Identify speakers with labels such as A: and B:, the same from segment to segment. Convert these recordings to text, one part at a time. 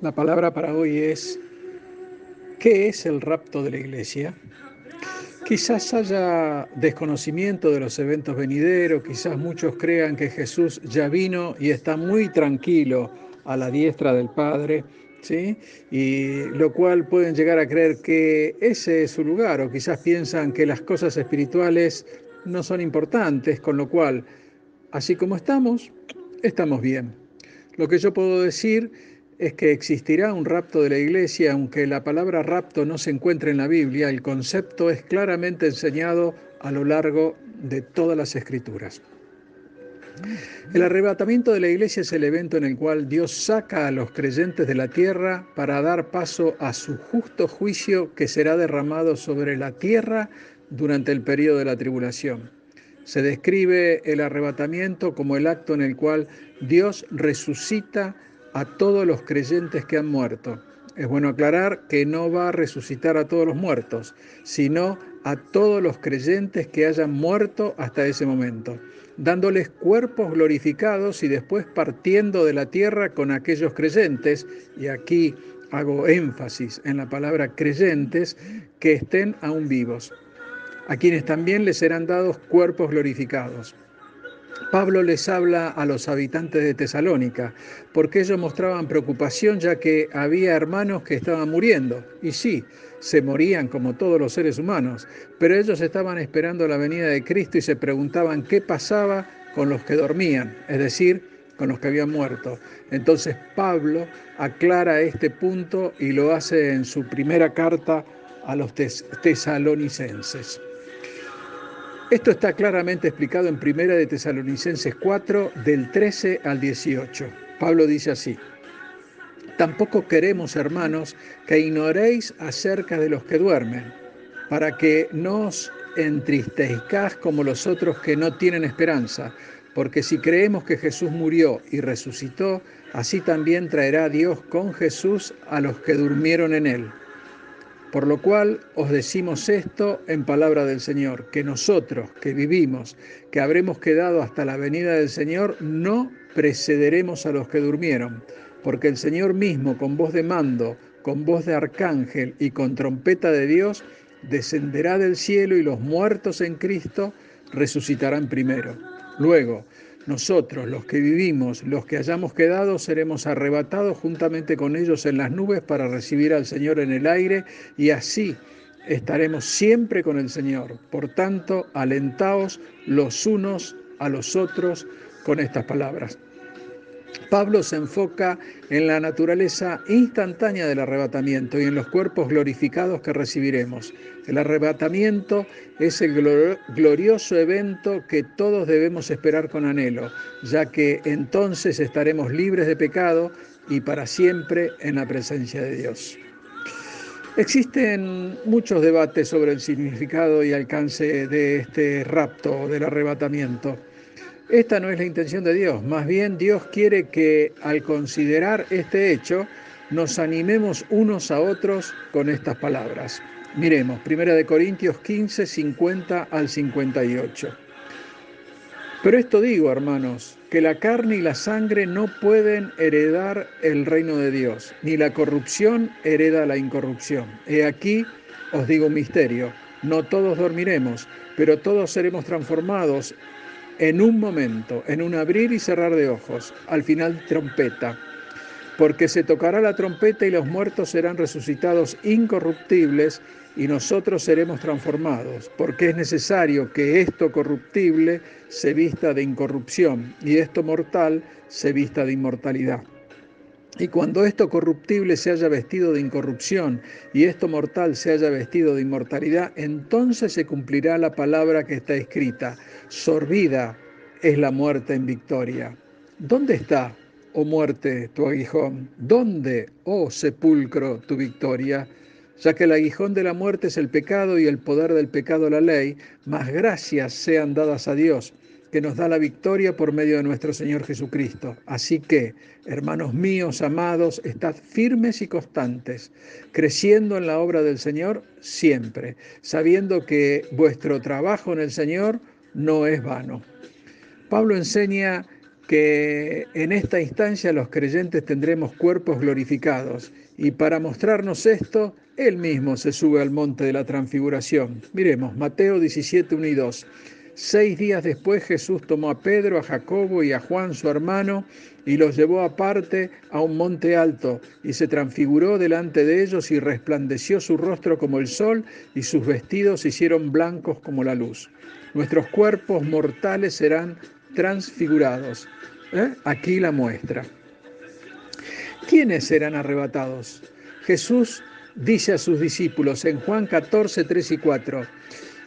A: La palabra para hoy es, ¿qué es el rapto de la iglesia? Quizás haya desconocimiento de los eventos venideros, quizás muchos crean que Jesús ya vino y está muy tranquilo a la diestra del Padre, ¿sí? Y lo cual pueden llegar a creer que ese es su lugar o quizás piensan que las cosas espirituales no son importantes, con lo cual, así como estamos, estamos bien. Lo que yo puedo decir es que existirá un rapto de la iglesia, aunque la palabra rapto no se encuentre en la Biblia, el concepto es claramente enseñado a lo largo de todas las escrituras. El arrebatamiento de la iglesia es el evento en el cual Dios saca a los creyentes de la tierra para dar paso a su justo juicio que será derramado sobre la tierra durante el periodo de la tribulación. Se describe el arrebatamiento como el acto en el cual Dios resucita a todos los creyentes que han muerto. Es bueno aclarar que no va a resucitar a todos los muertos, sino a todos los creyentes que hayan muerto hasta ese momento, dándoles cuerpos glorificados y después partiendo de la tierra con aquellos creyentes, y aquí hago énfasis en la palabra creyentes, que estén aún vivos, a quienes también les serán dados cuerpos glorificados. Pablo les habla a los habitantes de Tesalónica, porque ellos mostraban preocupación ya que había hermanos que estaban muriendo. Y sí, se morían como todos los seres humanos, pero ellos estaban esperando la venida de Cristo y se preguntaban qué pasaba con los que dormían, es decir, con los que habían muerto. Entonces Pablo aclara este punto y lo hace en su primera carta a los tesalonicenses. Esto está claramente explicado en Primera de Tesalonicenses 4, del 13 al 18. Pablo dice así, Tampoco queremos, hermanos, que ignoréis acerca de los que duermen, para que no os entristezcáis como los otros que no tienen esperanza, porque si creemos que Jesús murió y resucitó, así también traerá Dios con Jesús a los que durmieron en él. Por lo cual os decimos esto en palabra del Señor, que nosotros que vivimos, que habremos quedado hasta la venida del Señor, no precederemos a los que durmieron, porque el Señor mismo, con voz de mando, con voz de arcángel y con trompeta de Dios, descenderá del cielo y los muertos en Cristo resucitarán primero. Luego, nosotros, los que vivimos, los que hayamos quedado, seremos arrebatados juntamente con ellos en las nubes para recibir al Señor en el aire y así estaremos siempre con el Señor. Por tanto, alentaos los unos a los otros con estas palabras. Pablo se enfoca en la naturaleza instantánea del arrebatamiento y en los cuerpos glorificados que recibiremos. El arrebatamiento es el glorioso evento que todos debemos esperar con anhelo, ya que entonces estaremos libres de pecado y para siempre en la presencia de Dios. Existen muchos debates sobre el significado y alcance de este rapto, del arrebatamiento. Esta no es la intención de Dios, más bien Dios quiere que al considerar este hecho nos animemos unos a otros con estas palabras. Miremos, 1 Corintios 15, 50 al 58. Pero esto digo, hermanos, que la carne y la sangre no pueden heredar el reino de Dios, ni la corrupción hereda la incorrupción. He aquí, os digo un misterio, no todos dormiremos, pero todos seremos transformados en un momento, en un abrir y cerrar de ojos, al final trompeta, porque se tocará la trompeta y los muertos serán resucitados incorruptibles y nosotros seremos transformados, porque es necesario que esto corruptible se vista de incorrupción y esto mortal se vista de inmortalidad. Y cuando esto corruptible se haya vestido de incorrupción y esto mortal se haya vestido de inmortalidad, entonces se cumplirá la palabra que está escrita. Sorbida es la muerte en victoria. ¿Dónde está, oh muerte, tu aguijón? ¿Dónde, oh sepulcro, tu victoria? Ya que el aguijón de la muerte es el pecado y el poder del pecado la ley, más gracias sean dadas a Dios que nos da la victoria por medio de nuestro Señor Jesucristo. Así que, hermanos míos amados, estad firmes y constantes, creciendo en la obra del Señor siempre, sabiendo que vuestro trabajo en el Señor no es vano. Pablo enseña que en esta instancia los creyentes tendremos cuerpos glorificados y para mostrarnos esto, él mismo se sube al monte de la transfiguración. Miremos, Mateo 17, 1 y 2. Seis días después Jesús tomó a Pedro, a Jacobo y a Juan su hermano y los llevó aparte a un monte alto y se transfiguró delante de ellos y resplandeció su rostro como el sol y sus vestidos se hicieron blancos como la luz. Nuestros cuerpos mortales serán transfigurados. ¿Eh? Aquí la muestra. ¿Quiénes serán arrebatados? Jesús dice a sus discípulos en Juan 14, 3 y 4,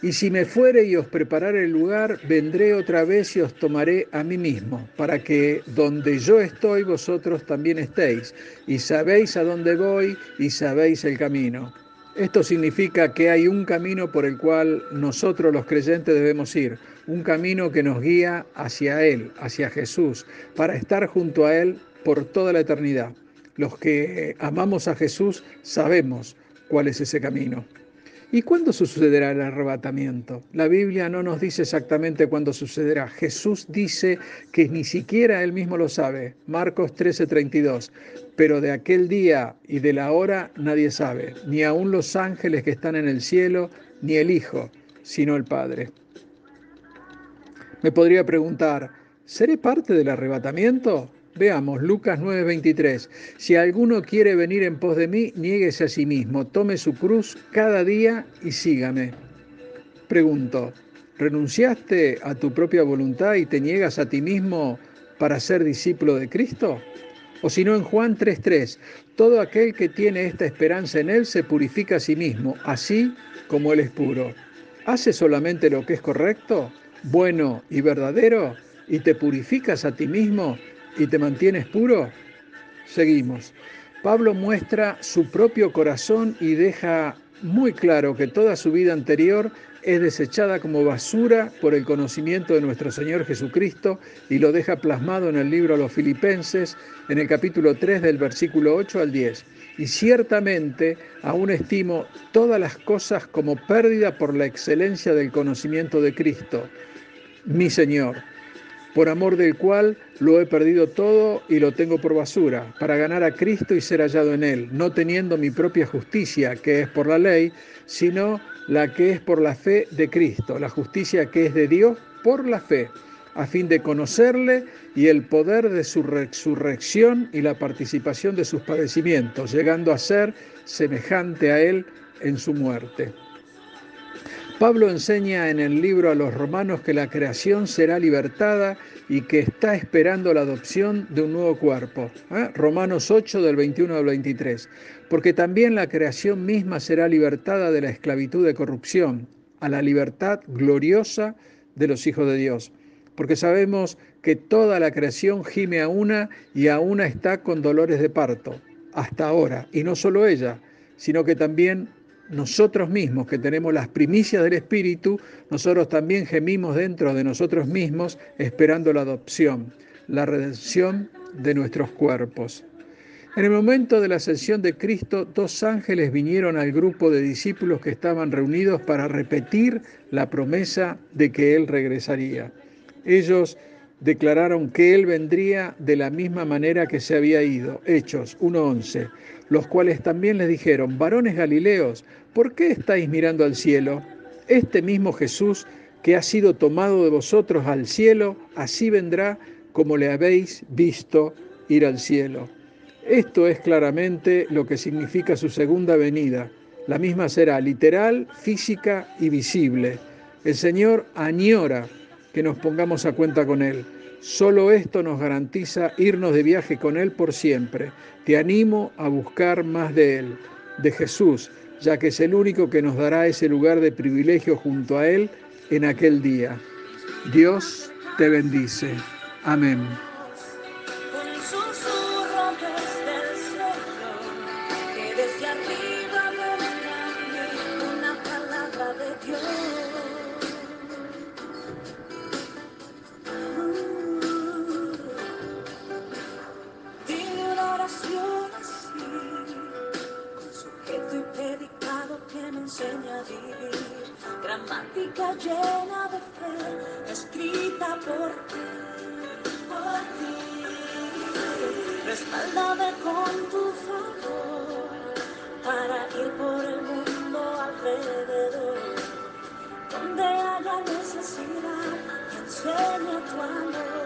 A: y si me fuere y os preparare el lugar, vendré otra vez y os tomaré a mí mismo, para que donde yo estoy vosotros también estéis, y sabéis a dónde voy y sabéis el camino. Esto significa que hay un camino por el cual nosotros los creyentes debemos ir, un camino que nos guía hacia Él, hacia Jesús, para estar junto a Él por toda la eternidad. Los que amamos a Jesús sabemos cuál es ese camino. ¿Y cuándo sucederá el arrebatamiento? La Biblia no nos dice exactamente cuándo sucederá. Jesús dice que ni siquiera él mismo lo sabe. Marcos 13:32. Pero de aquel día y de la hora nadie sabe, ni aun los ángeles que están en el cielo, ni el Hijo, sino el Padre. Me podría preguntar, ¿seré parte del arrebatamiento? Veamos, Lucas 9:23. Si alguno quiere venir en pos de mí, niéguese a sí mismo, tome su cruz cada día y sígame. Pregunto, ¿renunciaste a tu propia voluntad y te niegas a ti mismo para ser discípulo de Cristo? O si no, en Juan 3:3, todo aquel que tiene esta esperanza en Él se purifica a sí mismo, así como Él es puro. ¿Hace solamente lo que es correcto, bueno y verdadero y te purificas a ti mismo? Y te mantienes puro? Seguimos. Pablo muestra su propio corazón y deja muy claro que toda su vida anterior es desechada como basura por el conocimiento de nuestro Señor Jesucristo y lo deja plasmado en el libro a los Filipenses en el capítulo 3 del versículo 8 al 10. Y ciertamente aún estimo todas las cosas como pérdida por la excelencia del conocimiento de Cristo, mi Señor por amor del cual lo he perdido todo y lo tengo por basura, para ganar a Cristo y ser hallado en Él, no teniendo mi propia justicia, que es por la ley, sino la que es por la fe de Cristo, la justicia que es de Dios por la fe, a fin de conocerle y el poder de su resurrección y la participación de sus padecimientos, llegando a ser semejante a Él en su muerte. Pablo enseña en el libro a los romanos que la creación será libertada y que está esperando la adopción de un nuevo cuerpo. ¿eh? Romanos 8 del 21 al 23. Porque también la creación misma será libertada de la esclavitud de corrupción a la libertad gloriosa de los hijos de Dios. Porque sabemos que toda la creación gime a una y a una está con dolores de parto, hasta ahora. Y no solo ella, sino que también nosotros mismos que tenemos las primicias del Espíritu, nosotros también gemimos dentro de nosotros mismos esperando la adopción, la redención de nuestros cuerpos. En el momento de la ascensión de Cristo, dos ángeles vinieron al grupo de discípulos que estaban reunidos para repetir la promesa de que Él regresaría. Ellos declararon que Él vendría de la misma manera que se había ido. Hechos 1.11 los cuales también les dijeron, varones Galileos, ¿por qué estáis mirando al cielo? Este mismo Jesús que ha sido tomado de vosotros al cielo, así vendrá como le habéis visto ir al cielo. Esto es claramente lo que significa su segunda venida. La misma será literal, física y visible. El Señor añora que nos pongamos a cuenta con Él. Solo esto nos garantiza irnos de viaje con Él por siempre. Te animo a buscar más de Él, de Jesús, ya que es el único que nos dará ese lugar de privilegio junto a Él en aquel día. Dios te bendice. Amén.
B: Gramática llena de fe, escrita por ti, por ti. Respaldame con tu favor para ir por el mundo alrededor. Donde haya necesidad, enseña tu amor.